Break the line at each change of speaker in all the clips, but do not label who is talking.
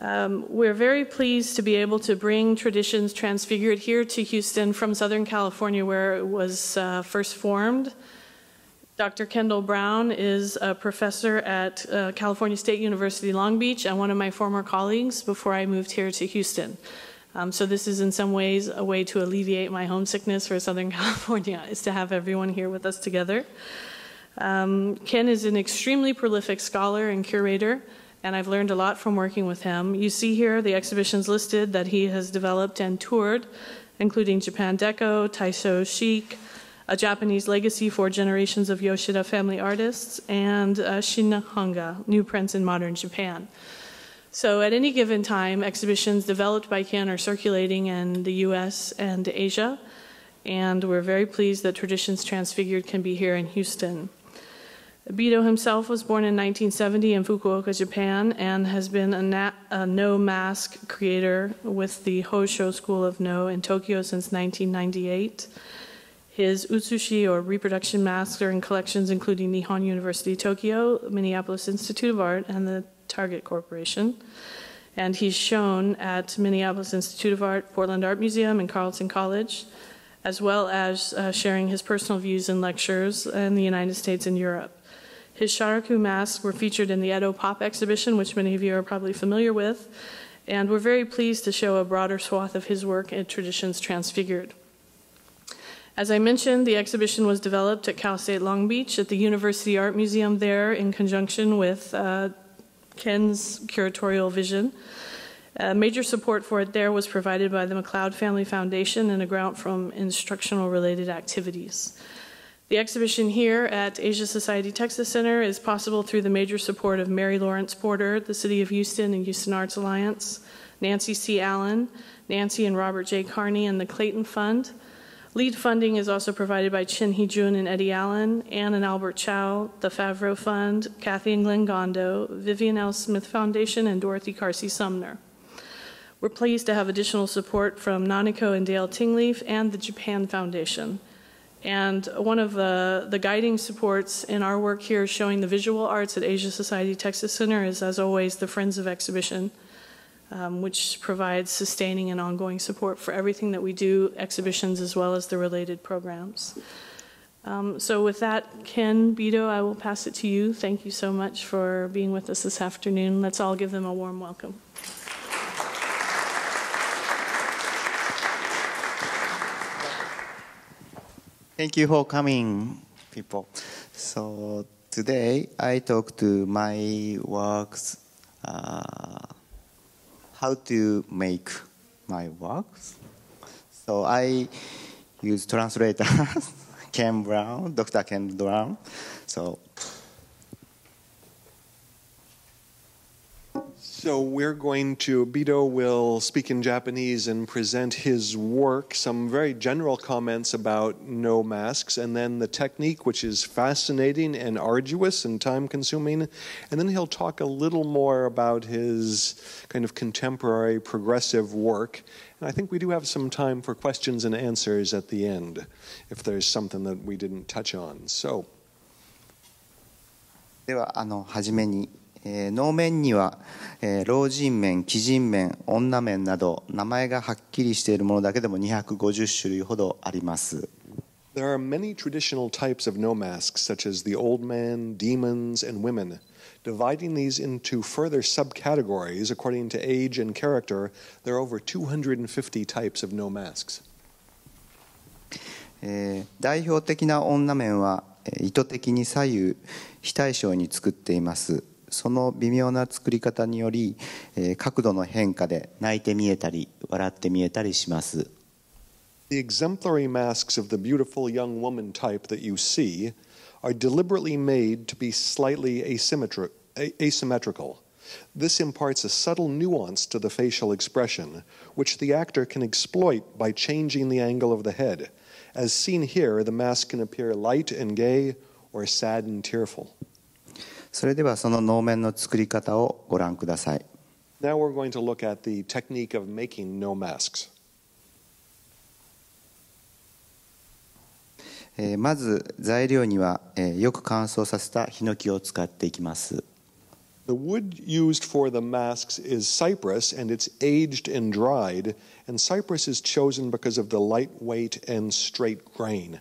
Um, we're very pleased to be able to bring Traditions Transfigured here to Houston from Southern California, where it was uh, first formed. Dr. Kendall Brown is a professor at uh, California State University Long Beach and one of my former colleagues before I moved here to Houston. Um, so this is in some ways a way to alleviate my homesickness for Southern California, is to have everyone here with us together. Um, Ken is an extremely prolific scholar and curator and I've learned a lot from working with him. You see here the exhibitions listed that he has developed and toured, including Japan Deco, Taisho Chic, a Japanese legacy for generations of Yoshida family artists, and uh, new prints in modern Japan. So at any given time, exhibitions developed by Ken are circulating in the US and Asia, and we're very pleased that Traditions Transfigured can be here in Houston. Bidou himself was born in 1970 in Fukuoka, Japan, and has been a, a Noh mask creator with the Hosho School of Noh in Tokyo since 1998. His utsushi, or reproduction masks, are in collections including Nihon University Tokyo, Minneapolis Institute of Art, and the Target Corporation. And he's shown at Minneapolis Institute of Art, Portland Art Museum, and Carleton College, as well as uh, sharing his personal views in lectures in the United States and Europe. His Sharaku masks were featured in the Edo Pop exhibition, which many of you are probably familiar with, and we're very pleased to show a broader swath of his work in Traditions Transfigured. As I mentioned, the exhibition was developed at Cal State Long Beach at the University Art Museum there in conjunction with uh, Ken's curatorial vision. Uh, major support for it there was provided by the McLeod Family Foundation and a grant from instructional related activities. The exhibition here at Asia Society Texas Center is possible through the major support of Mary Lawrence Porter, the City of Houston and Houston Arts Alliance, Nancy C. Allen, Nancy and Robert J. Carney, and the Clayton Fund. Lead funding is also provided by Chin Hee Jun and Eddie Allen, Ann and Albert Chow, the Favreau Fund, Kathy and Glenn Gondo, Vivian L. Smith Foundation, and Dorothy Carsey Sumner. We're pleased to have additional support from Nanako and Dale Tingleaf and the Japan Foundation. And one of the, the guiding supports in our work here showing the visual arts at Asia Society Texas Center is, as always, the Friends of Exhibition, um, which provides sustaining and ongoing support for everything that we do, exhibitions as well as the related programs. Um, so with that, Ken, Bidou, I will pass it to you. Thank you so much for being with us this afternoon. Let's all give them a warm welcome.
Thank you for coming, people. So today I talk to my works, uh, how to make my works. So I use translator Ken Brown, Dr. Ken Brown. So
So we're going to, Bidou will speak in Japanese and present his work, some very general comments about Noh masks, and then the technique, which is fascinating and arduous and time consuming. And then he'll talk a little more about his kind of contemporary progressive work. And I think we do have some time for questions and answers at the end, if there's something that we didn't touch on. So.
ではあの初めにえー、能面には、えー、老人面、鬼人面、女面など名前がはっきりしているものだけでも250種類ほどあります。
There are many traditional types of no masks, such as the old man, demons, and women. Dividing these into further subcategories according to age and character, there are over 250 types of no masks.
えー、代表的な女面は意図的に左右非対称に作っています。その微妙な作り方により、えー、角度の変化で泣いて見えたり笑って見えたりします。
The exemplary masks of the beautiful young woman type that you see are deliberately made to be slightly asymmetri asymmetrical. This imparts a subtle nuance to the facial expression, which the actor can exploit by changing the angle of the head. As seen here, the mask can appear light and gay or sad and tearful.
それではその能面の作り方をご覧ください。
Now we're going to look at the technique of making no masks.
まず材料にはよく乾燥させたヒノキを使っていきます。
The wood used for the masks is cypress, and it's aged and dried. And cypress is chosen because of the lightweight and straight grain.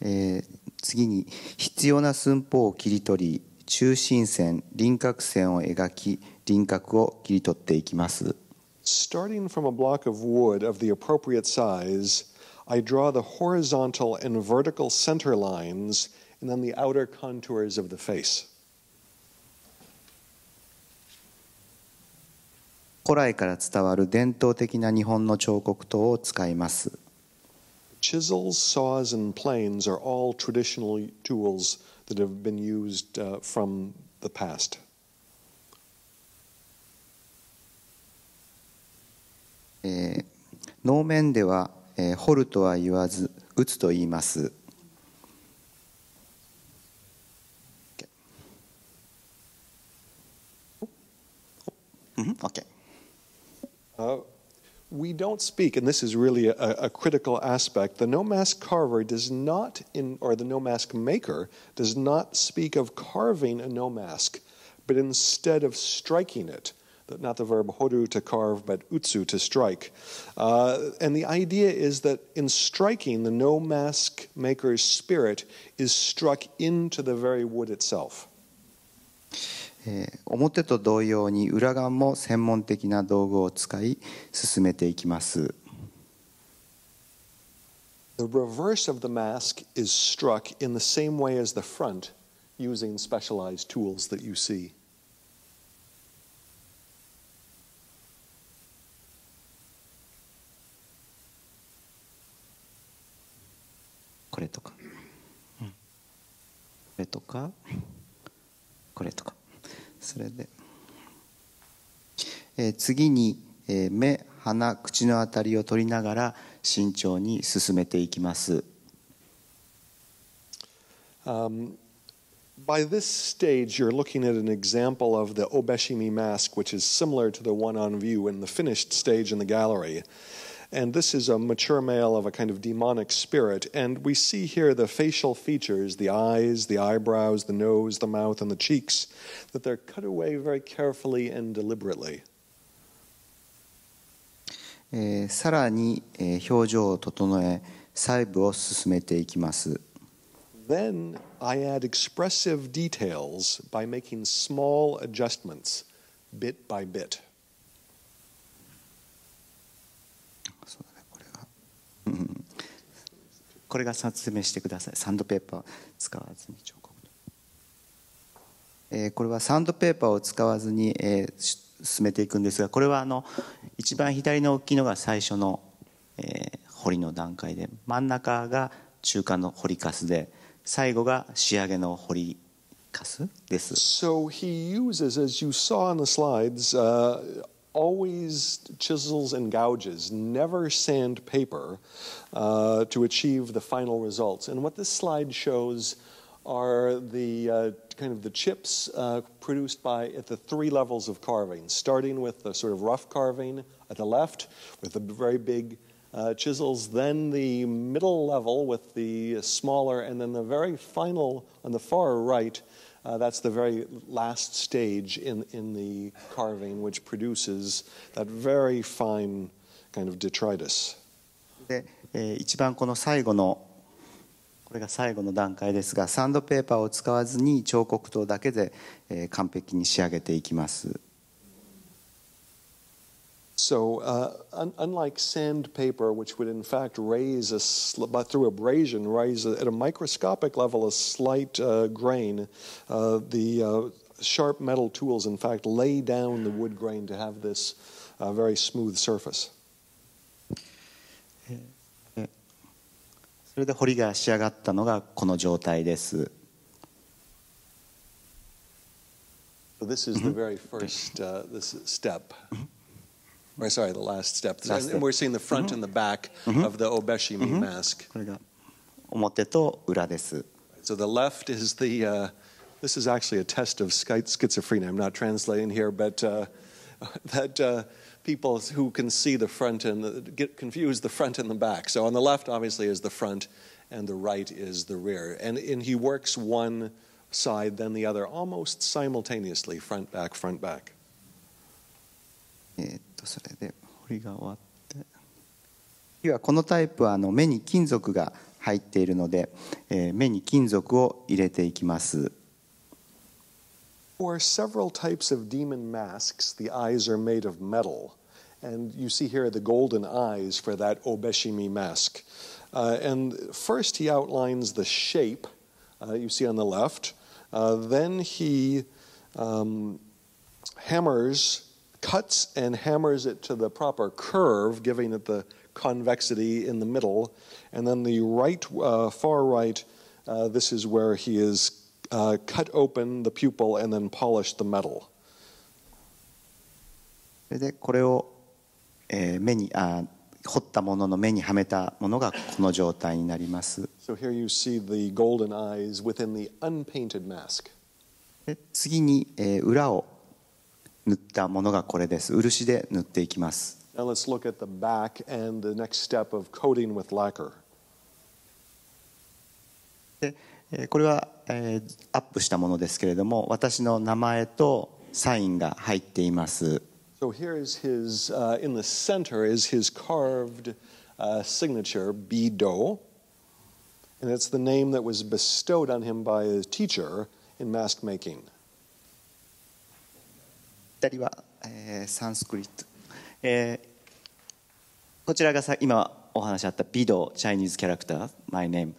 えー次に必要な寸法を切り取り中心線輪郭線を描き輪郭を切り取っていきます
Starting from a block of wood of the appropriate size, I draw the horizontal and vertical center lines and then the outer contours of the face.
古来から伝わる伝統的な日本の彫刻刀を使います
Chisels, saws, and planes are all traditional tools that have been used uh, from the past.
えー能面では、えー掘るとは言わず打つと言います、うん OK
Uh, we don't speak, and this is really a, a critical aspect. The Noh mask carver does not, in, or the Noh mask maker does not speak of carving a Noh mask, but instead of striking it. Not the verb horu to carve, but utsu to strike. Uh, and the idea is that in striking, the Noh mask maker's spirit is struck into the very wood itself.
えー表と同様に裏側も専門的な道具を使い進めていきます
The reverse of the mask is struck in the same way as the front, using specialized tools that you see.
これとか、うんこれとかこれとかそれで、えー次に、えー目鼻口のあたりを取りながら慎重に進めていきます
Um, by this stage, you're looking at an example of the Obeshimi mask, which is similar to the one on view in the finished stage in the gallery. And this is a mature male of a kind of demonic spirit. And we see here the facial features the eyes, the eyebrows, the nose, the mouth, and the cheeks that they're cut away very carefully and deliberately.
えーさらに、えー表情を整え細部を進めていきます
Then I add expressive details by making small adjustments, bit by bit.
これが説明してください。サンドペーパー使わずに彫刻。えーこれはサンドペーパーを使わずに、えー進めていくんですがこれはあの一番左の大きいのが最初の、えー彫りの段階で真ん中が中間の彫りかすで最後が仕上げの彫りかすです。
So he uses, as you saw on the slides, uh, always chisels and gouges, never sandpaper, uh, to achieve the final results. And what this slide shows are the uh, kind of the chips uh, produced by at the three levels of carving, starting with the sort of rough carving at the left with the very big uh, chisels, then the middle level with the smaller, and then the very final on the far right. Uh, that's the very last stage in, in the carving, which produces that very fine kind of detritus.
で、えー一番この最後のこれが最後の段階ですがサンドペーパーを使わずに彫刻刀だけで、えー完璧に仕上げていきます
So, uh, un- unlike sandpaper, which would in fact raise a sl- but through abrasion, raise a, at a microscopic level a slight uh, grain, uh, the uh, sharp metal tools in fact lay down the wood grain to have this uh, very smooth surface.
それで彫りが仕上がったのがこの状態です
So this is the very first uh, this is step. Or sorry, the last step.
Last
and
step.
we're seeing the front and the back of the Obeshimi mask.
これが表と裏です
So the left is the. Uh, this is actually a test of schi- schizophrenia. I'm not translating here, but uh, that uh, people who can see the front and the, get confused the front and the back. So on the left, obviously, is the front, and the right is the rear. And, and he works one side, then the other, almost simultaneously, front, back, front, back.
えーっ とそれで彫りが終わって次はこのタイプはあの目に金属が入っているので、えー目に金属を入れていきます
For several types of demon masks, the eyes are made of metal. And you see here the golden eyes for that Obeshimi mask. Uh, and first he outlines the shape uh, you see on the left. Uh, then he um, hammers, cuts and hammers it to the proper curve, giving it the convexity in the middle. And then the right, uh, far right, uh, this is where he is uh, cut open the pupil and then polished the metal.
それでこれを、えー目にあ彫ったものの目にはめたものがこの状態になります
So here you see the golden eyes within the unpainted mask.
で次に、えー裏を 塗ったものがこれです漆で塗っていきます
Now let's look at the back and the next step of coating with lacquer.
でえーこれは、えーアップしたものですけれども私の名前とサインが入っています
So here is his, uh, in the center is his carved uh, signature, Bido. And it's the name that was bestowed on him by his teacher in mask making.
左は、えーサンスクリット、えーこちらがさ今お話あったビドチャイニーズキャラクターマイネーム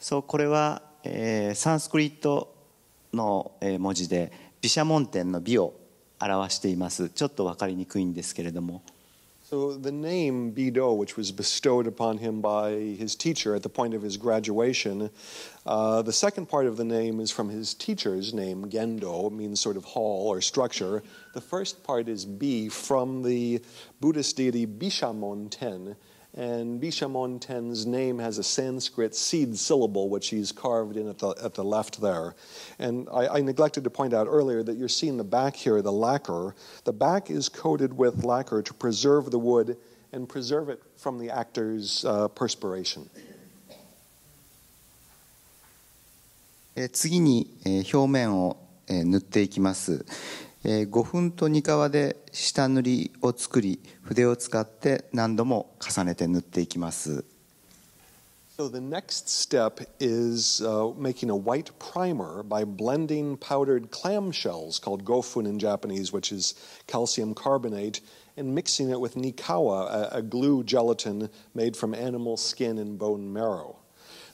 そうこれは、えーサンスクリットの、えー文字で毘沙門天の美を表しています。ちょっと分かりにくいんですけれども。
So the name Bidou, which was bestowed upon him by his teacher at the point of his graduation, uh, the second part of the name is from his teacher's name, Gendo, means sort of hall or structure. The first part is B, from the Buddhist deity Bishamon Ten, and Bishamonten's name has a Sanskrit seed syllable, which he's carved in at the, at the left there. And I, I neglected to point out earlier that you're seeing the back here, the lacquer. The back is coated with lacquer to preserve the wood and preserve it from the actor's uh, perspiration.
Eh, 次に表面を塗っていきます。5分と2皮で下塗りを作り筆を使って何度も重ねて塗っていきます
So the next step is uh, making a white primer by blending powdered clamshells called gofun in Japanese, which is calcium carbonate, and mixing it with nikawa, a, a glue gelatin made from animal skin and bone marrow.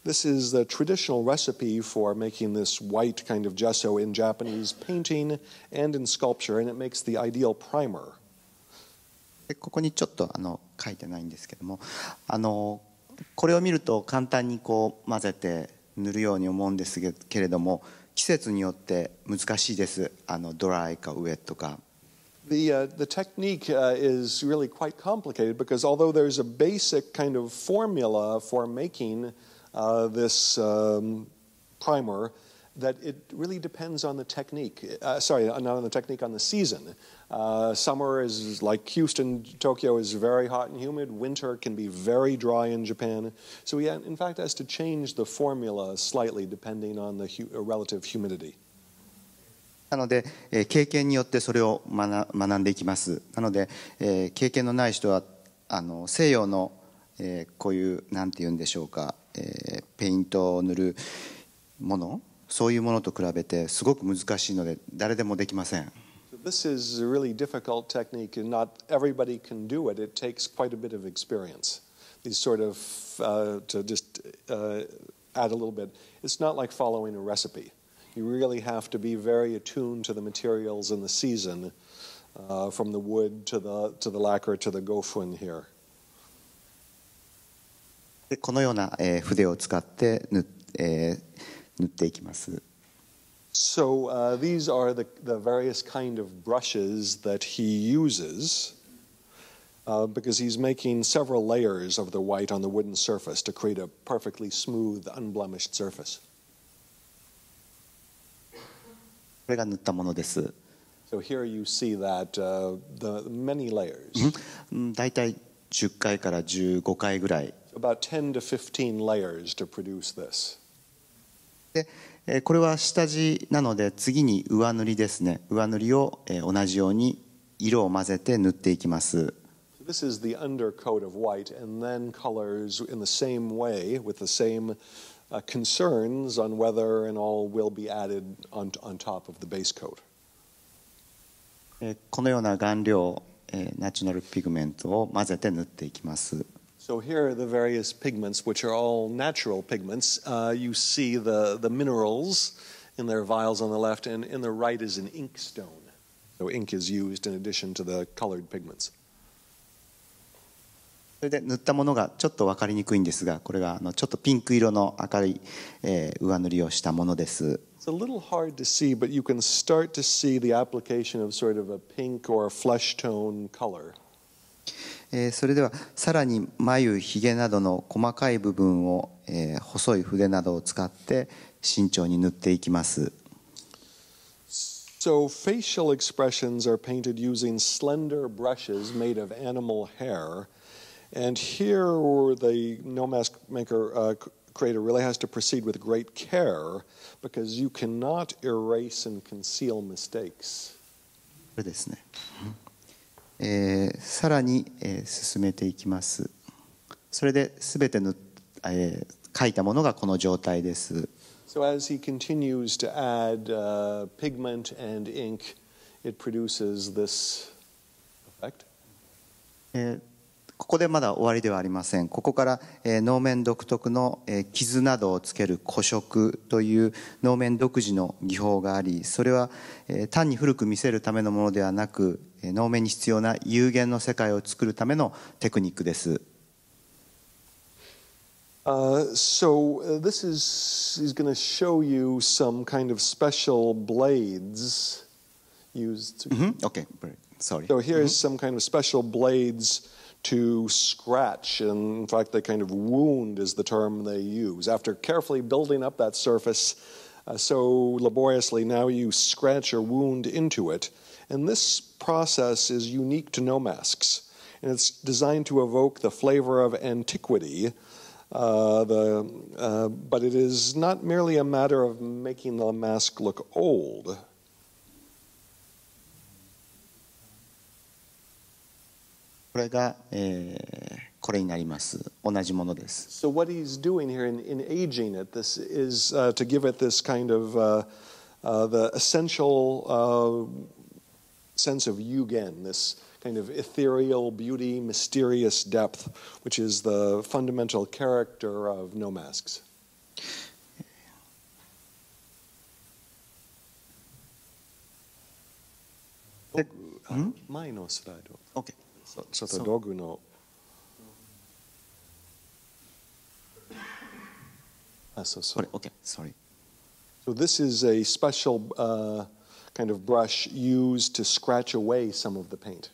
This is the traditional recipe for making this white kind of gesso in Japanese painting and in sculpture, and it makes the ideal primer.
でここにちょっとあの書いてないんですけどもあのこれを見ると簡単にこう混ぜて塗るように思うんですけけれども季節によって難しいですあのドライかウエットか
The, uh, the technique uh, is really quite complicated because although there's a basic kind of formula for making uh, this um, primer, that it really depends on the technique. Uh, sorry, not on the technique, on the season. Uh, summer is like Houston, Tokyo is very hot and humid. Winter can be very dry in Japan. So he, in fact, has to change the formula slightly depending on the hu- uh, relative humidity.
なので、えー経験によってそれを学学んでいきますなので、えー経験のない人はあの西洋の、えーこういうなんて言うんでしょうか、 えーペイントを塗るものそういうものと比べてすごく難しいので誰でもできません
So This is a really difficult technique, and not everybody can do it. It takes quite a bit of experience. These sort of, uh, to just uh, add a little bit, it's not like following a recipe. You really have to be very attuned to the materials and the season, uh, from the wood to the, to the lacquer to the gofun here.
でこのような、えー筆を使って塗,、えー塗っていきます
So uh, these are the, the various kind of brushes that he uses uh, because he's making several layers of the white on the wooden surface to create a perfectly smooth, unblemished surface.
これが塗ったものです、
So here you see that uh, the many layers,
うん、大体10回から15回ぐらい
about 10 to 15 layers to produce this.
これは下地なので次に上塗りですね。上塗りを同じように色を混ぜて塗っていきます。ここのような顔料ナチュラルピグメントを混ぜて塗っていきます。
So here are the various pigments, which are all natural pigments. Uh, you see the, the minerals in their vials on the left, and in the right is an ink stone. So ink is used in addition to the colored pigments.
それで塗ったものがちょっと分かりにくいんですがこれがあのちょっとピンク色の明るい、えー上塗りをしたものです
It's a little hard to see, but you can start to see the application of sort of a pink or flesh tone color.
えーそれではさらに眉ひげなどの細かい部分を、えー細い筆などを使って慎重に塗っていきます
So facial expressions are painted using slender brushes made of animal hair. And here, the no mask maker uh, creator really has to proceed with great care because you cannot erase and conceal mistakes.
これですね、えーさらに、えー進めていきます。それで全て塗っ、えー書いたものがこの状態です。
So as he continues to add uh, pigment and ink, it produces this effect.
えーここでまだ終わりではありません。ここから、えー能面独特の、えー傷などをつける古色という能面独自の技法がありそれは、えー単に古く見せるためのものではなくえー能面に必要な有限の世界を作るためのテクニックです
Uh, so uh, this is he's going to show you some kind of special blades used. To,
うん OK sorry
So here's some kind of special blades to scratch, and in fact, they kind of wound is the term they use. After carefully building up that surface uh, so laboriously, now you scratch or wound into it, And this process is unique to Noh masks. And it's designed to evoke the flavor of antiquity, uh, the, uh, but it is not merely a matter of making the mask look old. So what he's doing here in, in aging it, this is uh, to give it this kind of uh, uh, the essential uh, sense of yugen, this kind of ethereal beauty, mysterious depth, which is the fundamental character of Noh masks.
Hmm? Okay. So, so,
so. this is a special. Uh, kind of brush used to scratch away some of the paint.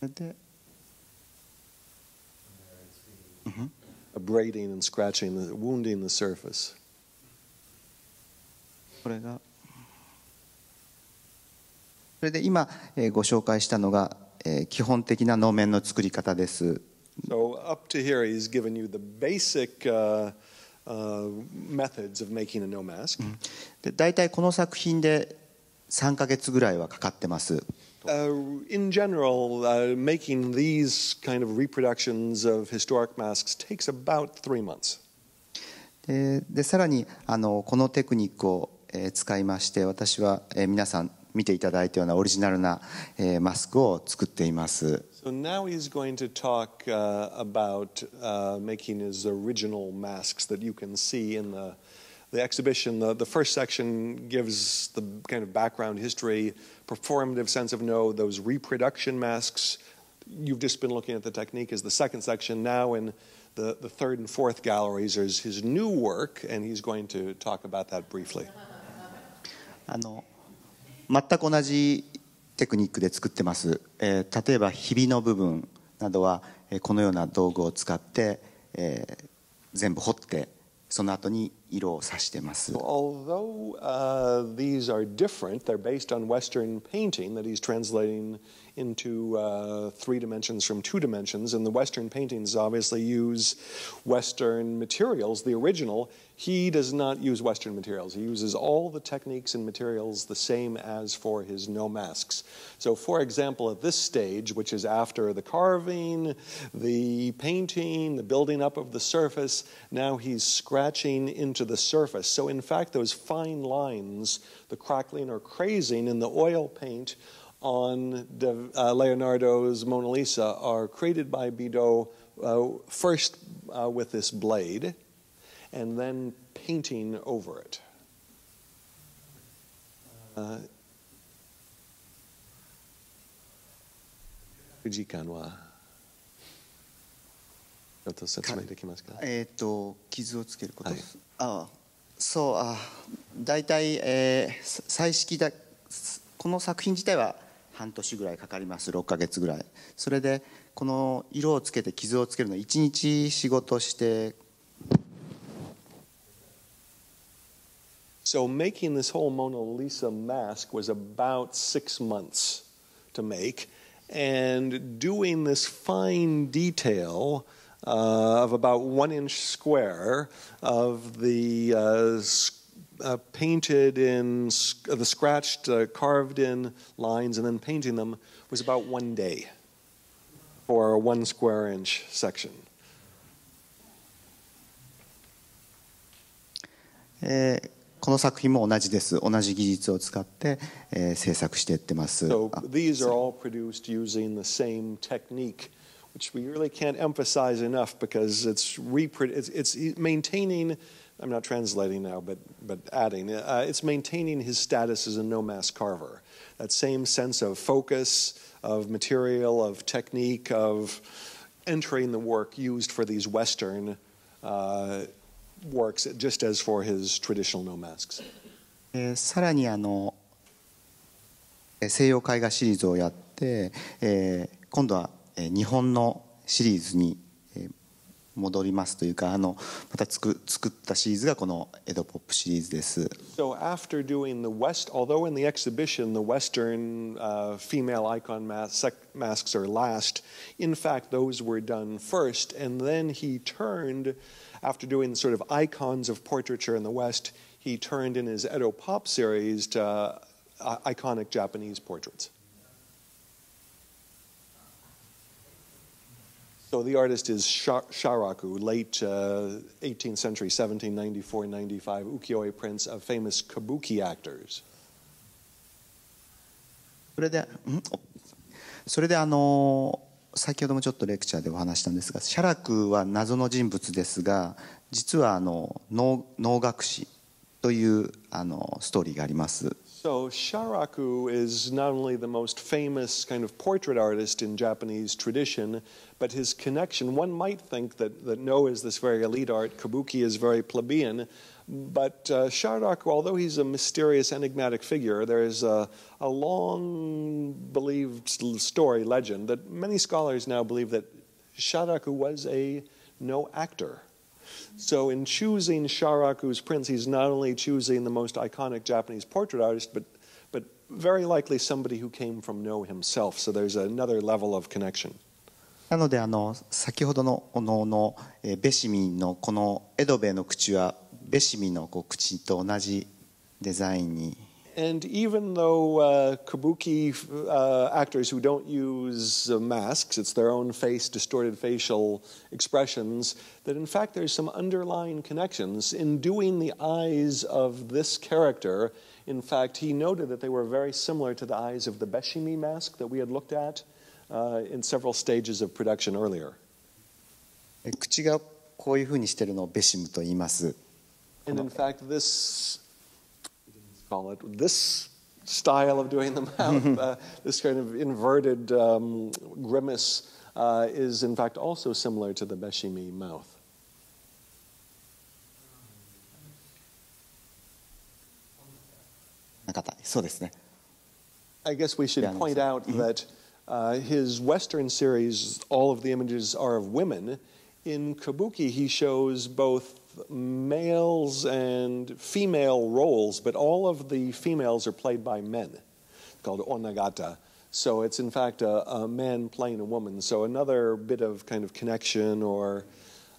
それで
Abrading and scratching, the, wounding the surface.
これがそれで今、えーご紹介したのが、えー基本的な能面の作り方です
So up to here, he's given you the basic uh, uh, methods of making a no mask.
で大体この作品で3ヶ月ぐらいはかかってます
Uh, in general, uh, making these kind of reproductions of historic masks takes about three months.
ででさらにあのこのテクニックを、えー使いまして私は、えー皆さん見ていただいたようなオリジナルな、えーマスクを作っています
So now he's going to talk uh, about uh, making his original masks that you can see in the, the exhibition. The, the first section gives the kind of background history, performative sense of Noh, those reproduction masks. You've just been looking at the technique as the second section. Now in the, the third and fourth galleries is his new work, and he's going to talk about that briefly.
あの全く同じテクニックで作ってます、えー例えばひびの部分などは、えーこのような道具を使って、えー全部彫ってその後に色を指してます
Although uh, these are different, they're based on Western painting that he's translating into uh, three dimensions from two dimensions. And the Western paintings obviously use Western materials. The original, he does not use Western materials. He uses all the techniques and materials the same as for his Noh masks. So, for example, at this stage, which is after the carving, the painting, the building up of the surface, now he's scratching into the surface. So, in fact, those fine lines, the crackling or crazing in the oil paint, on De, uh, Leonardo's Mona Lisa are created by Bidot uh, first uh, with this blade and then painting over it. Uh, 時間はちょっと説明できますか
えっ、と傷をつけること、
はい
ああそうあ大体、えー、さ彩色だこの作品自体は半年ぐらいかかります6ヶ月ぐらいそれでこの色をつけて傷をつけるの1日仕事して
So making this whole Mona Lisa mask was about six months to make, and doing this fine detail uh, of about one inch square of the uh, uh, painted in s- uh, the scratched, uh, carved in lines, and then painting them was about one day for a one square inch section.
えーこの作品も同じです同じ技術を使って、えー制作していってます
So
あ
these are all produced using the same technique, which we really can't emphasize enough because it's, repro- it's, it's maintaining. I'm not translating now, but, but adding. Uh, it's maintaining his status as a Noh mass carver. That same sense of focus, of material, of technique, of entering the work used for these Western uh, works, just as for his traditional Noh masks.
えー、さらにあの西洋絵画シリーズをやって、えー、今度は日本のシリーズに戻りますというかあのまた作作ったシリーズがこのエドポップシリーズです。
So after doing the West, although in the exhibition the Western uh, female icon mas- sec- masks are last, in fact those were done first, and then he turned, after doing sort of icons of portraiture in the West, he turned in his Edo Pop series to uh, iconic Japanese portraits. So the artist is Sharaku, late uh, 18th century, 1794-95 ukiyo-e prince of famous kabuki actors.
それでんそれであの先ほどもちょっとレクチャーでお話したんですが写楽は謎の人物ですが実はあの能能楽師というあのストーリーがあります。
So Sharaku is not only the most famous kind of portrait artist in Japanese tradition, but his connection, one might think that, that Noh is this very elite art, Kabuki is very plebeian, but uh, Sharaku, although he's a mysterious, enigmatic figure, there's a, a long believed story, legend, that many scholars now believe that Sharaku was a Noh actor. So in choosing Sharaku's prints, he's not only choosing the most iconic Japanese portrait artist, but but very likely somebody who came from Noh himself. So there's another level of connection And even though uh, kabuki uh, actors who don't use uh, masks, it's their own face, distorted facial expressions, that in fact there's some underlying connections. In doing the eyes of this character, in fact, he noted that they were very similar to the eyes of the Beshimi mask that we had looked at uh, in several stages of production earlier.
え口がこういうふうにしてるのをベシムと言います
And in fact, this, call it, this style of doing the mouth, uh, this kind of inverted um, grimace, uh, is in fact also similar to the Beshimi mouth. I guess we should point out that uh, his Western series, all of the images are of women. In Kabuki, he shows both males and female roles, but all of the females are played by men, called onagata. So it's in fact a, a man playing a woman. So another bit of kind of connection or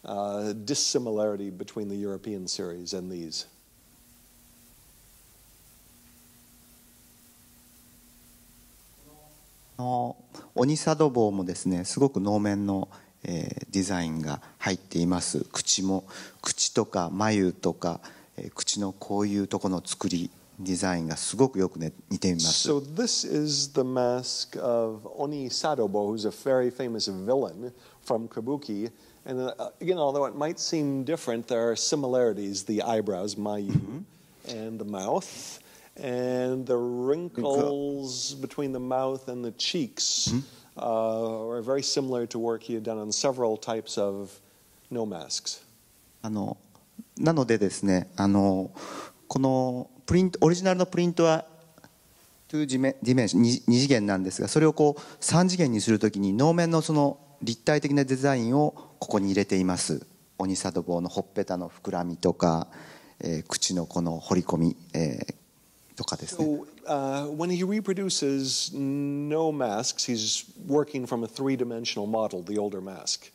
uh, dissimilarity between the European series and these.
の鬼サドボウもですねすごく能面の、 えーデザインが入っています口も口とか眉とか、えー口のこういうとこの作りデザインがすごくよく、ね、似ています
So this is the mask of Oni Sadobo, who's a very famous villain from Kabuki. And uh, again, although it might seem different, there are similarities: the eyebrows, mayu, and the mouth, and the wrinkles between the mouth and the cheeks uh, are very similar to work he had done on several types of no masks.
あのなのでですねあのこのプリントオリジナルのプリントは2ディメディメンション 2, 次元なんですがそれをこう3次元にするときに能面のその立体的なデザインをここに入れています鬼サドボウのほっぺたの膨らみとか、えー口のこの彫り込み、えーとかですね。
So, uh, when he reproduces Noh masks, he's working from a three dimensional model, the older mask.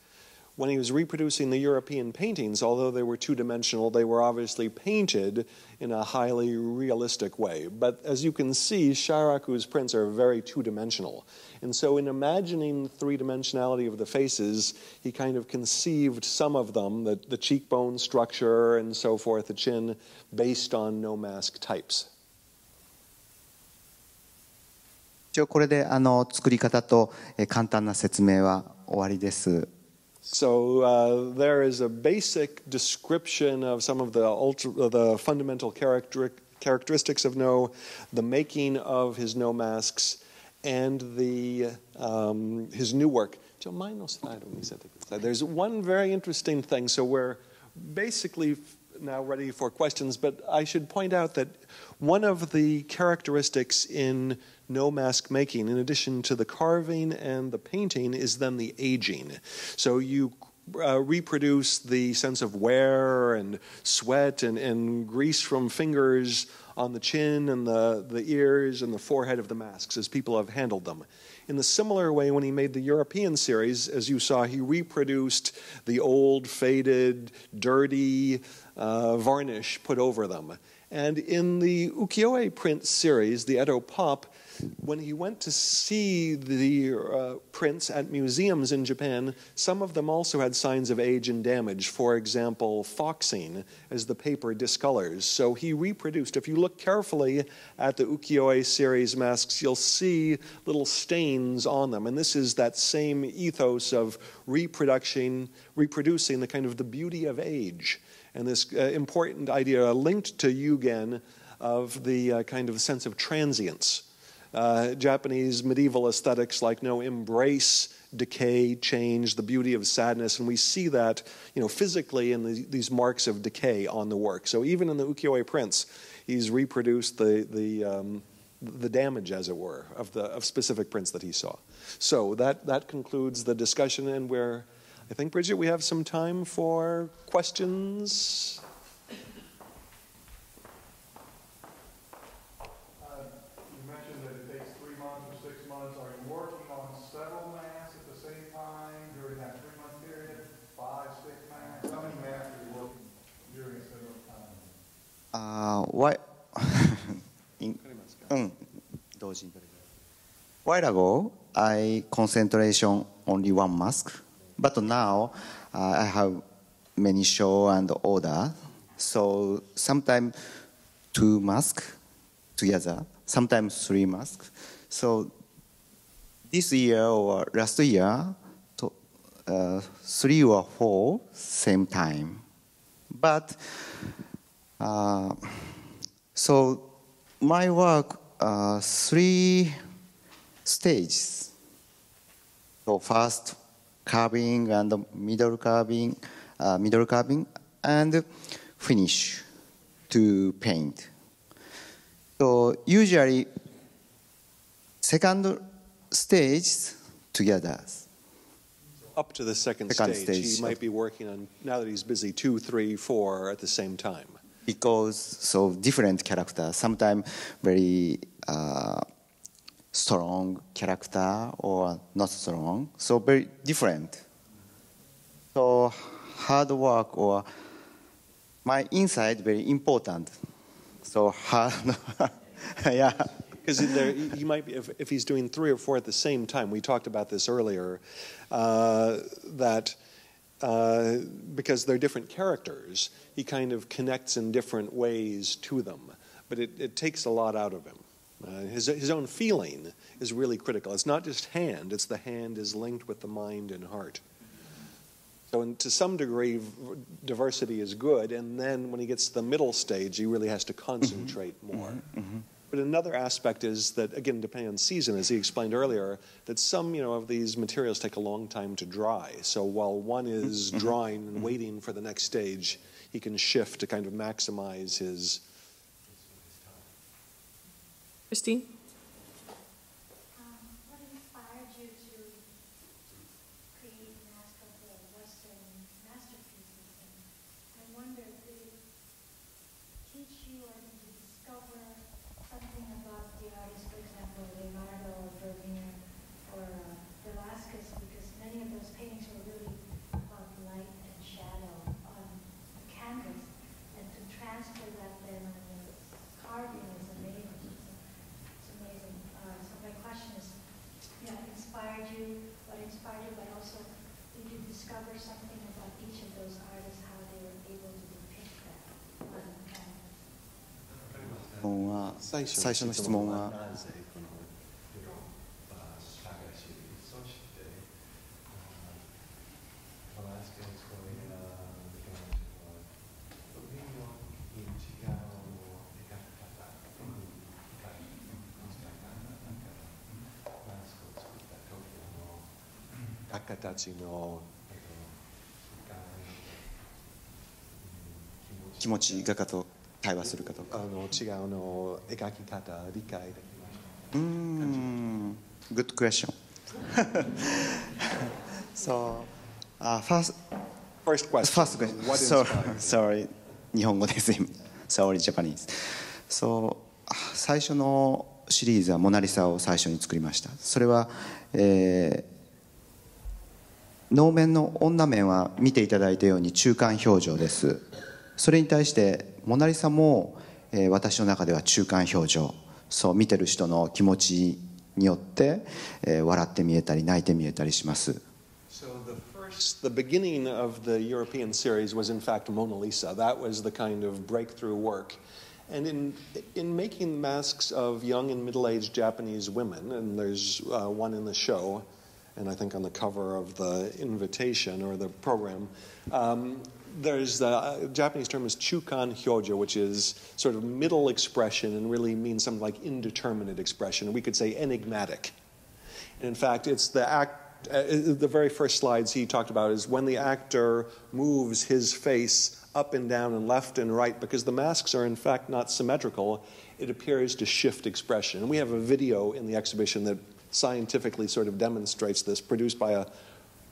When he was reproducing the European paintings, although they were two dimensional, they were obviously painted in a highly realistic way. But as you can see, Sharaku's prints are very two dimensional. And so, in imagining the three dimensionality of the faces, he kind of conceived some of them, the, the cheekbone structure and so forth, the chin, based on Noh mask types.
一応これであの作り方と、え簡単な説明は終わりです
So uh, there is a basic description of some of the ultra, uh, the fundamental character, characteristics of No, the making of his No masks, and the um, his new work. There's one very interesting thing. So we're basically now ready for questions, but I should point out that one of the characteristics in Noh mask making, in addition to the carving and the painting, is then the aging. So you uh, reproduce the sense of wear and sweat and, and grease from fingers on the chin and the, the ears and the forehead of the masks as people have handled them. In the similar way, when he made the European series, as you saw, he reproduced the old, faded, dirty uh, varnish put over them. And in the ukiyo-e print series, the Edo Pop, when he went to see the uh, prints at museums in Japan, some of them also had signs of age and damage. For example, foxing as the paper discolors. So he reproduced. If you look carefully at the ukiyo-e series masks, you'll see little stains on them. And this is that same ethos of reproduction, reproducing the kind of the beauty of age. And this uh, important idea linked to Yugen of the uh, kind of sense of transience. Uh, Japanese medieval aesthetics like Noh embrace decay, change, the beauty of sadness, and we see that you know physically in the, these marks of decay on the work. So even in the ukiyo-e prints, he's reproduced the the um, the damage, as it were, of the of specific prints that he saw. So that that concludes the discussion, and we're I think Bridget, we have some time for questions.
Uh, You mentioned that it takes three months or six months. Are you working on several masks at the same time during that three-month period? Five, six masks? How many masks are you working during a similar time?
あーわい in- うん同時に While ago, I concentration only one mask, but now uh, I have many show and order, so sometimes two masks together, sometimes three masks. So this year or last year, to, uh, three or four same time, but uh, so my work uh, three stages. So first carving and middle carving, uh, middle carving, and finish to paint. So usually second stage together.
Up to the second,
Second
stage,
stage
he might be working on, now that he's busy, two, three, four at the same time.
Because so different character. Sometimes very uh, strong character or not strong. So very different. So hard work or my inside very important. So hard yeah.
Because he might be, if, if he's doing three or four at the same time, we talked about this earlier, uh, that uh, because they're different characters, he kind of connects in different ways to them. But it, it takes a lot out of him. Uh, his, his own feeling is really critical. It's not just hand, it's the hand is linked with the mind and heart. So, in, to some degree, v- diversity is good, and then when he gets to the middle stage, he really has to concentrate more. But another aspect is that, again, depending on season, as he explained earlier, that some, you know, of these materials take a long time to dry. So while one mm-hmm. is mm-hmm. drying and mm-hmm. waiting for the next stage, he can shift to kind of maximize his.
Christine?
最初の質問は。
形の
気持ちがかと対話するかとか。
あの違うの描き方理解できますう
ん。グッドクエスチョンそうあファーストファース
トク
エス
チ
フ
ァ
ースト日本語です。sorry Japanese. そう最初のシリーズはモナリサを最初に作りました。それは、えー、能面の女面は見ていただいたように中間表情です。それに対してモナリサも、えー私の中では中間表情。そう見てる人の気持ちによって、えー笑って見えたり泣いて見えたりします。
So the first, the beginning of the European series was in fact Mona Lisa. That was the kind of breakthrough work. And in, in making masks of young and middle-aged Japanese women, and there's uh, one in the show, and I think on the cover of the invitation or the program, um, there's the uh, Japanese term is chukan hyojo, which is sort of middle expression and really means something like indeterminate expression. We could say enigmatic. And in fact, it's the act. Uh, the very first slides he talked about is when the actor moves his face up and down and left and right, because the masks are in fact not symmetrical, it appears to shift expression. And we have a video in the exhibition that scientifically sort of demonstrates this, produced by a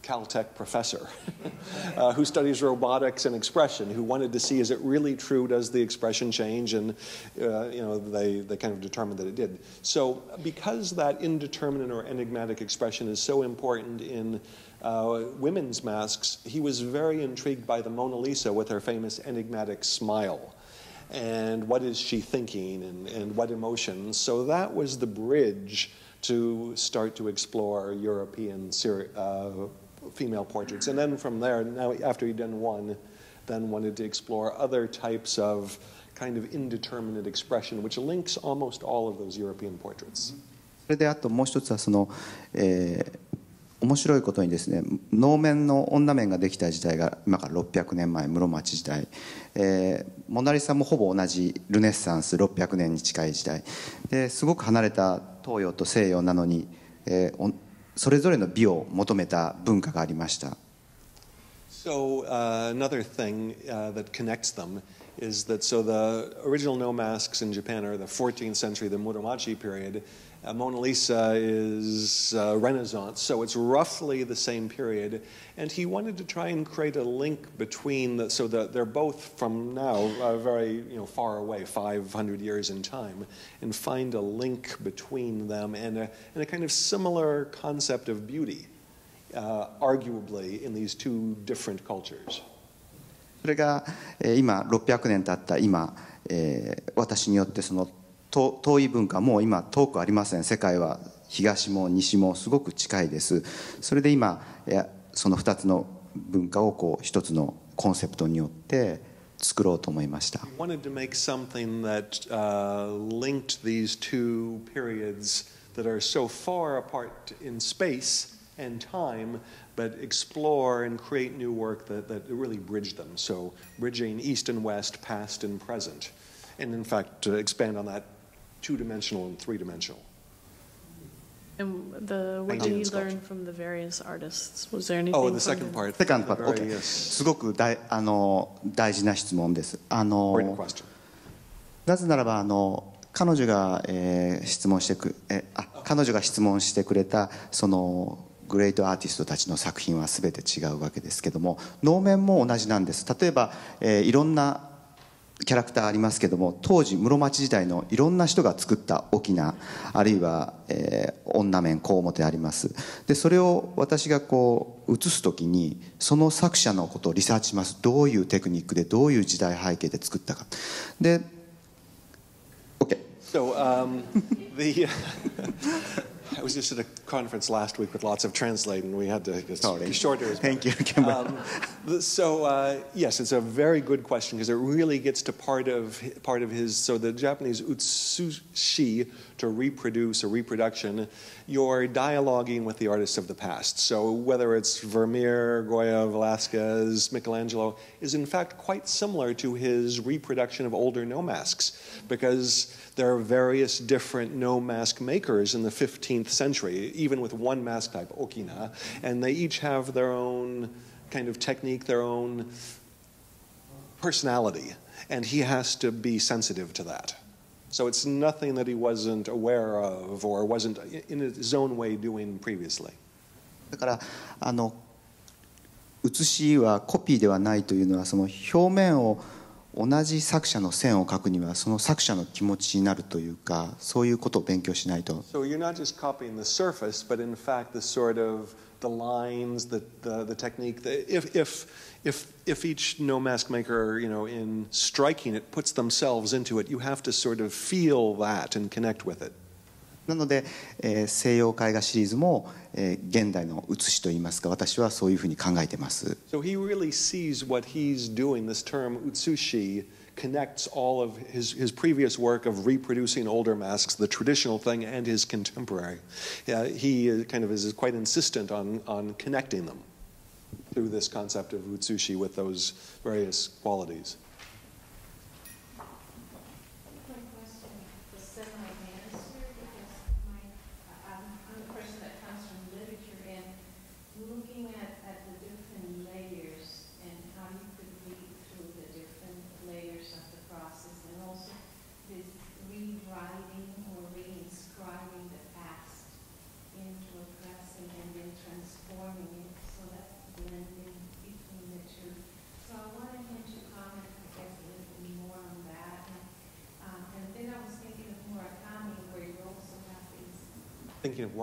Caltech professor uh, who studies robotics and expression, who wanted to see is it really true? Does the expression change? And uh, you know, they, they kind of determined that it did. So, because that indeterminate or enigmatic expression is so important in uh, women's masks, he was very intrigued by the Mona Lisa with her famous enigmatic smile. And what is she thinking and, and what emotions? So, that was the bridge to start to explore European uh, female portraits. And then from there, now after he'd done one, then wanted to explore other types of kind of indeterminate expression, which links almost all of those European portraits.
それであともう一つはその、えー面白いことにですね能面の女面ができた時代が今から600年前室町時代、えーモナ・リサもほぼ同じルネッサンス600年に近い時代ですごく離れた東洋と西洋なのに、えーそれぞれの美を求めた文化がありました
So uh, another thing uh, that connects them is that so the original no masks in Japan are the 14th century, the Muromachi period, Uh, Mona Lisa is uh, Renaissance, so it's roughly the same period. And he wanted to try and create a link between, the, so that they're both from now uh, very you know, far away, 500 years in time, and find a link between them and a, and a kind of similar concept of beauty, uh, arguably, in these two different cultures.
それが、えー今600年経った今、えー私によってその 遠遠い文化もう今遠くありません世界は東も西もすごく近いですそれで今その2つの文化をこう一つのコンセプトによって作ろうと思いました
wanted to make something that uh, linked these two periods that are so far apart in space and time, but explore and create new work that, that really bridge them. So, bridging East and West, past and present. And in fact, to expand on that, two dimensional and three dimensional.
And the, what did
sculpture.
learn from the various artists? Was there anything?
Oh, the second part.
セカンドパ
the
ート OK
various-
すごく大あの大事な質問ですあの
question.
なぜならばあの彼女が、えー質問してくえあ彼女が質問してくれたそのグレートアーティストたちの作品は全て違うわけですけども能面も同じなんです例えば、えーいろんなキャラクターありますけども当時室町時代のいろんな人が作った翁あるいは、えー女面小面あります。でそれを私がこう写す時にその作者のことをリサーチします。どういうテクニックでどういう時代背景で作ったか。で OK
So um, the I was just at a conference last week with lots of translating. We had to just
Sorry.
be shorter.
Thank you.
Um, so uh, yes, it's a very good question because it really gets to part of part of his. So the Japanese utsushi to reproduce a reproduction. You're dialoguing with the artists of the past. So whether it's Vermeer, Goya, Velasquez, Michelangelo, is in fact quite similar to his reproduction of older Noh masks because there are various different Noh mask makers in the 15th century, even with one mask type, okina, and they each have their own kind of technique, their own personality, and he has to be sensitive to that. So it's nothing that he wasn't aware of or wasn't in his own way doing previously.
だからあの写しはコピーではないというのはその表面を同じ作者の線を描くにはその作者の気持ちになるというかそういうことを勉強しないと
So you're not just copying the surface, but in fact the sort of the lines, the, the, the technique. The, if, if, if, if each no mask maker, you know, in striking it, puts themselves into it, you have to sort of feel that and connect with it.
なので、えー西洋絵画シリーズも、えー現代の写しといいますか私はそういうふうに考えてます
So he really sees what he's doing. This term utsushi connects all of his, his previous work of reproducing older masks, the traditional thing, and his contemporary. Yeah, he kind of is quite insistent on, on connecting them through this concept of utsushi with those various qualities.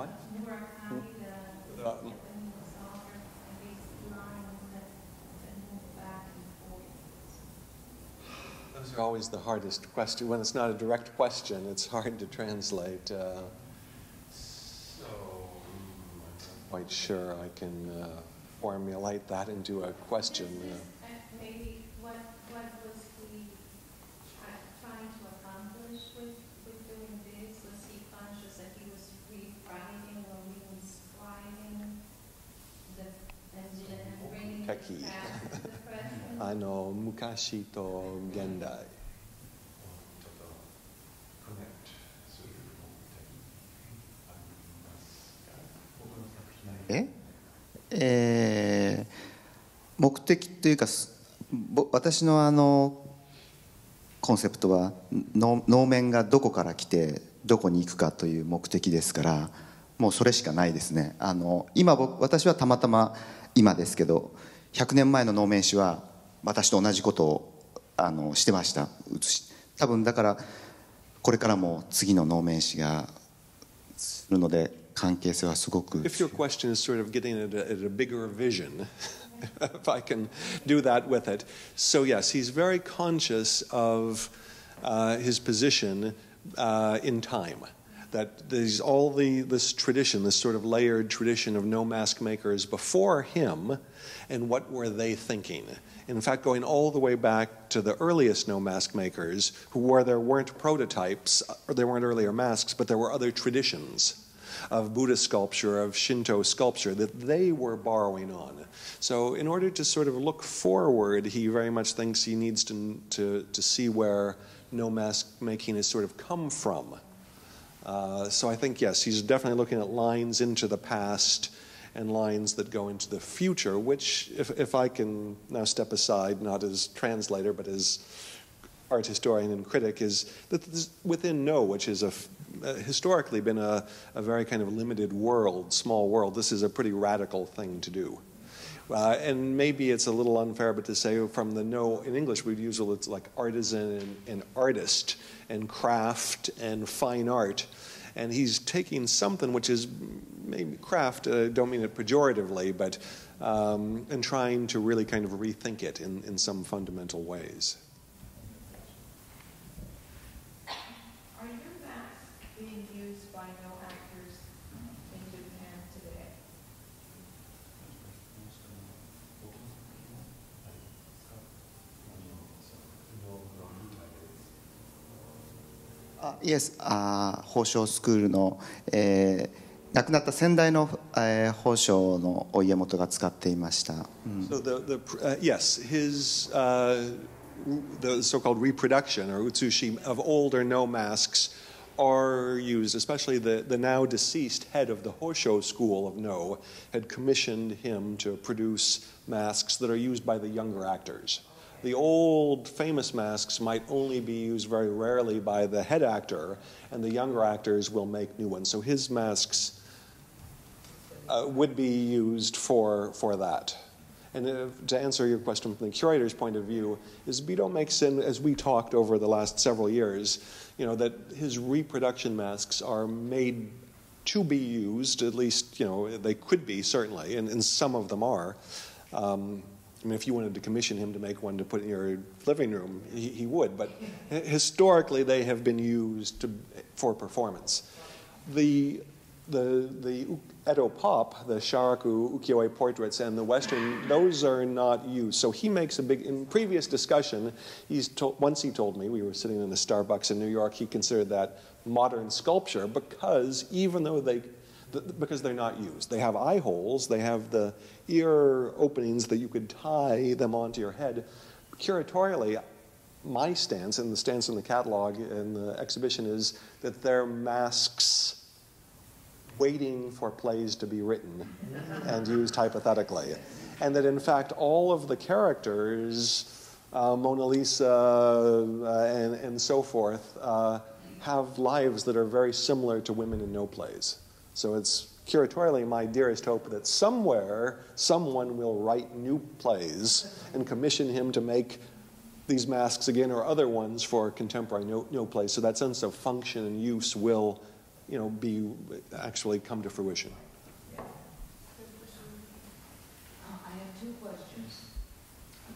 And forth.
Those are always the hardest question. When it's not a direct question, it's hard to translate. Uh,
So, I'm not
quite sure I can uh, formulate that into a question. 昔と現代。
え？えー目的というかすぼ私のあのコンセプトは能面がどこから来てどこに行くかという目的ですからもうそれしかないですねあの今僕私はたまたま今ですけど100年前の能面師は私と同じことをあのしてました。多分だからこれからも次の能面師がするので関係性はすごく
If your question is sort of getting at a, at a bigger vision if I can do that with it. So yes he's very conscious of uh, his position uh, in time. That there's all the this tradition, this sort of layered tradition of Noh mask makers before him, and what were they thinking? In fact, going all the way back to the earliest Noh mask makers, who where there weren't prototypes, or there weren't earlier masks, but there were other traditions of Buddhist sculpture, of Shinto sculpture that they were borrowing on. So, in order to sort of look forward, he very much thinks he needs to, to, to see where Noh mask making has sort of come from. Uh, so, I think, yes, he's definitely looking at lines into the past and lines that go into the future, which, if, if I can now step aside, not as translator, but as art historian and critic is that within Noh, which is uh, historically been a, a very kind of limited world, small world, this is a pretty radical thing to do. Uh, and maybe it's a little unfair, but to say from the no in English, we'd use it's like artisan and, and artist and craft and fine art. And he's taking something which is maybe craft, uh, don't mean it pejoratively, but um, and trying to really kind of rethink it in, in some fundamental ways.
Are your masks being used by Noh actors in Japan today?
Uh, yes, uh, 法相スクールの、えー、亡くなった先代の、えー、法相のお家元が使っていました。うん、
so the, the、uh, yes, his、uh, the so-called reproduction or utsushi of old or Noh masks are used, especially the, the now deceased head of the Hosho school of Noh had commissioned him to produce masks that are used by the younger actors. The old famous masks might only be used very rarely by the head actor, and the younger actors will make new ones. So his masks uh, would be used for, for that. And uh, to answer your question from the curator's point of view, is Bidou makes in, as we talked over the last several years, you know, that his reproduction masks are made to be used, at least, you know, they could be, certainly, and, and some of them are. Um, I mean, if you wanted to commission him to make one to put in your living room, he, he would, but historically they have been used to, for performance. The the the Edo pop, the Sharaku ukiyo-e portraits, and the Western, those are not used. So he makes a big. In previous discussion, he's told, once he told me we were sitting in a Starbucks in New York. He considered that modern sculpture because even though they because they're not used. They have eye holes, they have the ear openings that you could tie them onto your head. Curatorially, my stance and the stance in the catalog and the exhibition is that they're masks waiting for plays to be written and used hypothetically. And that in fact, all of the characters, uh, Mona Lisa uh, and, and so forth, uh, have lives that are very similar to women in Noh plays. So it's curatorially my dearest hope that somewhere someone will write new plays and commission him to make these masks again or other ones for contemporary Noh, Noh plays. So that sense of function and use will, you know, be actually come to fruition.
Uh, I have two questions.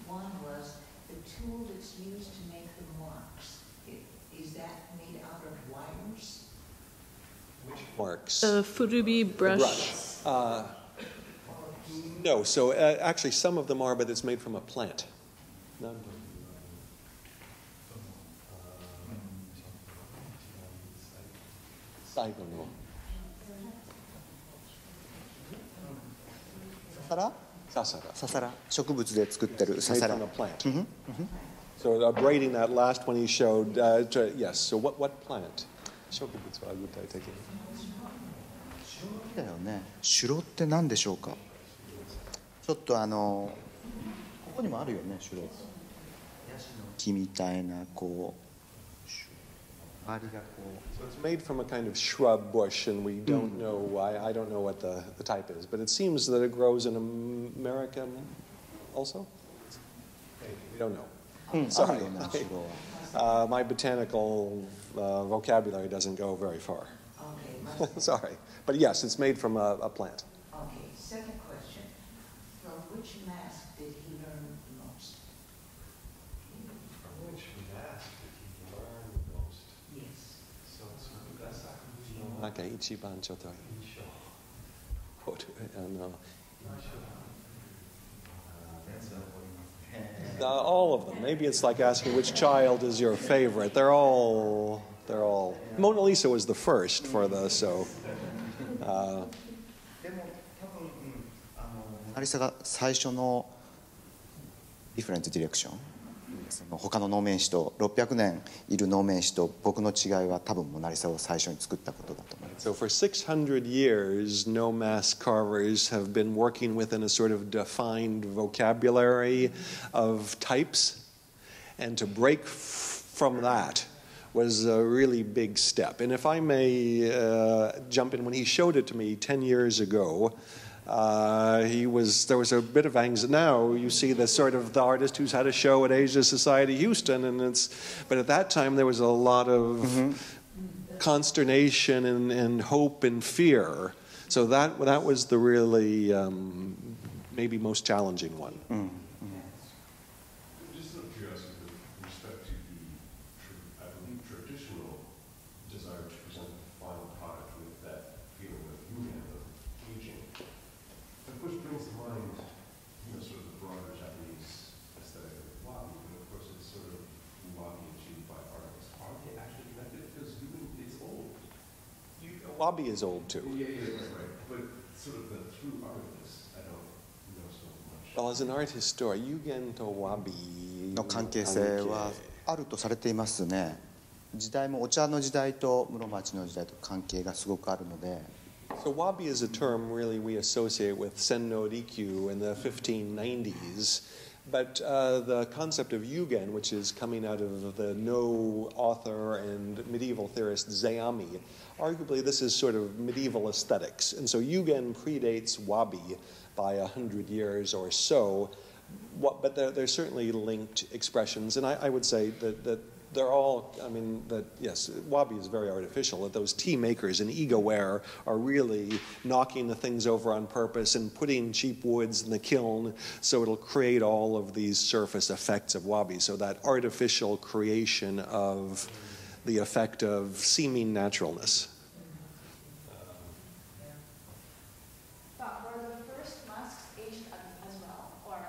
One was, the tool that's used to make the marks, i- is that made out of wires?
Marks.
The Furubi brush.
brush. Uh, no, so uh, actually some of them are, but it's made from a plant. None. Saigono.
ササラ
Sasara.
ササラ植物で作ってる
It's
サ
made
サラ
from a plant. So uh, braiding that last one he showed, uh, to, yes, so what, what plant? Shokubutsu wa gutai teki.
だよねシュロって何でしょうかちょっとあのここにもあるよねシュロ木みたいなこう周りがこ
So it's made from a kind of shrub bush, and we don't know, I, I don't know what the, the type is, but it seems that it grows in America also? We don't know.
う、うん、あ
Sorry.
るよね後ろは
Uh, my botanical uh, vocabulary doesn't go very far.
Okay.
Sorry. But yes, it's made from a, a, plant.
Okay. Second question. From which mask did he learn the most?
From which mask did he learn the most?
Yes.
So,
so okay. Ichiban Chotori. What?
Uh,
no. Uh, that's a Uh, all of them. Maybe it's like asking which child is your favorite. They're all, they're all. Mona Lisa was the first for the so. Uh,
でも多分、うん、あのモナリサが最初のディフェレントディレクション その他の能面師と600年いる能面師と僕の違いは多分モナリザを最初に作ったことだと思います。
So for 600 years, Noh mass carvers have been working within a sort of defined vocabulary of types, and to break from that. was a really big step. And if I may uh, jump in, when he showed it to me 10 years ago, uh, he was there was a bit of anxiety. Now you see the sort of the artist who's had a show at Asia Society Houston, and it's. But at that time there was a lot of consternation and, and hope and fear. So that that was the really um, maybe most challenging one.
Just Wabi
is old too.
Yeah, yeah, right, right. But sort of the through art of this, I don't know so much.
Well, as an art historian, Yugen to Wabi
の関係性はあるとされていますね時代もお茶の時代と室町の時代と関係がすごくあるので
So wabi is a term really we associate with Senno Rikyu in the 1590s. But uh, the concept of yugen, which is coming out of the no author and medieval theorist Zeami, arguably this is sort of medieval aesthetics. And so yugen predates wabi by a hundred years or so. What, but they're, they're certainly linked expressions. And I, I would say that, that they're all, I mean, that, yes, wabi is very artificial. That those tea makers in Iga ware are really knocking the things over on purpose and putting cheap woods in the kiln so it'll create all of these surface effects of wabi. So that artificial creation of the effect of seeming naturalness.
But were the first masks aged as as well, or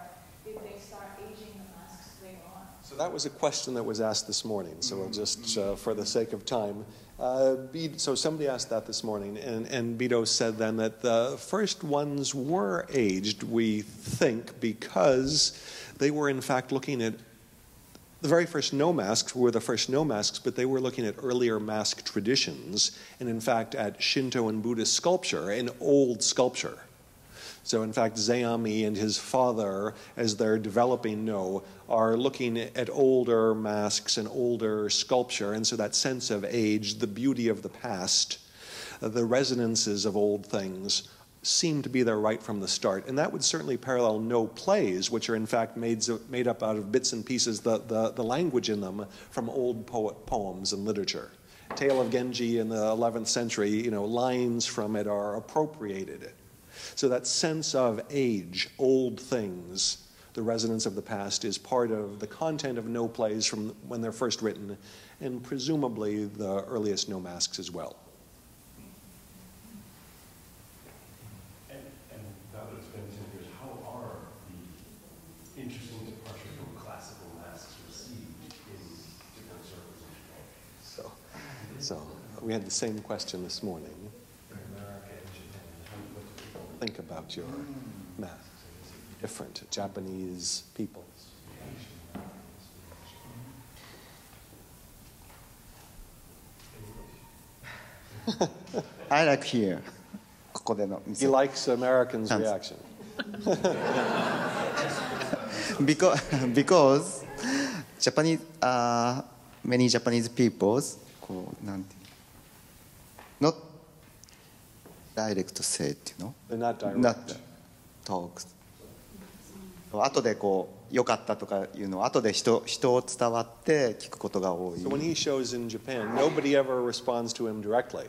did they start aging the masks later on?
So that was a question that was asked this morning. So we'll just, uh, for the sake of time, uh, so somebody asked that this morning, and, and said then that the first ones were aged, we think, because they were in fact looking at the very first Noh masks were the first Noh masks, but they were looking at earlier mask traditions, and in fact at Shinto and Buddhist sculpture, and old sculpture. So, in fact, Zeami and his father, as they're developing Noh, are looking at older masks and older sculpture. And so, that sense of age, the beauty of the past, the resonances of old things seem to be there right from the start. And that would certainly parallel Noh plays, which are in fact made, made up out of bits and pieces, the, the, the language in them from old poet, poems and literature. Tale of Genji in the 11th century, you know, lines from it are appropriated. So that sense of age, old things, the resonance of the past is part of the content of Noh plays from when they're first written, and presumably the earliest Noh masks as well.
And, and now that it's been 10 years, how are the interesting departure from classical masks received in different circles?
So, so we had the same question this morning.
In America and Japan, how, what do people
Think about your hmm. masks different Japanese peoples.
I like here.
He likes Americans' reaction.
because, because Japanese, uh, many Japanese peoples, not direct said, you know?
They're not direct.
Not talks. 後でこう良かったとかいうのを後で人人を伝わって聞くことが多い
So when he shows in Japan, nobody ever responds to him directly,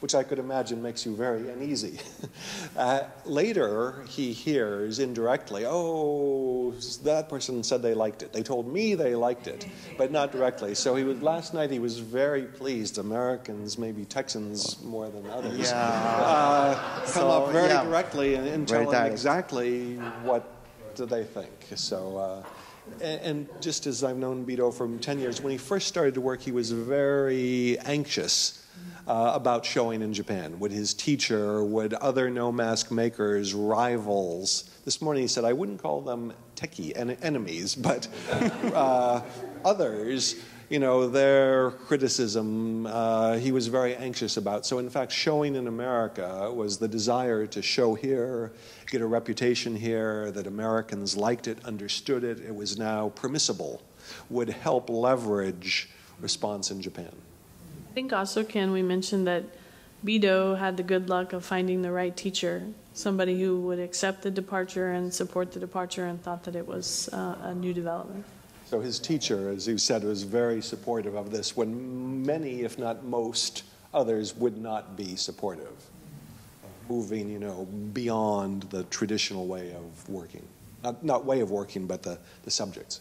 which I could imagine makes you very uneasy. uh, later, he hears indirectly, oh, that person said they liked it. They told me they liked it, but not directly. So he was, last night he was very pleased. Americans, maybe Texans more than others,
Yeah.
uh, come
So,
up very
yeah.
directly and, and tell
Very
him
direct.
exactly what do they think. So, uh, and, and just as I've known Bidou for 10 years, when he first started to work, he was very anxious uh, about showing in Japan. Would his teacher, would other Noh mask makers, rivals? This morning he said, I wouldn't call them techie en- enemies, but uh, others, you know, their criticism uh, he was very anxious about. So, in fact, showing in America was the desire to show here, get a reputation here, that Americans liked it, understood it, it was now permissible, would help leverage response in Japan.
I think also, Ken, we mentioned that Bidou had the good luck of finding the right teacher, somebody who would accept the departure and support the departure and thought that it was uh, a new development.
So his teacher, as you said, was very supportive of this when many, if not most, others would not be supportive. of Moving, you know, beyond the traditional way of working. Not, not way of working, but the, the subjects.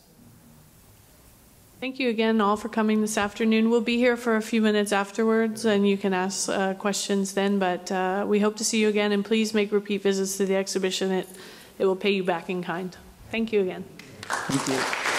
Thank you again all for coming this afternoon. We'll be here for a few minutes afterwards and you can ask uh, questions then, but uh, we hope to see you again and please make repeat visits to the exhibition. It, it will pay you back in kind. Thank you again.
Thank you.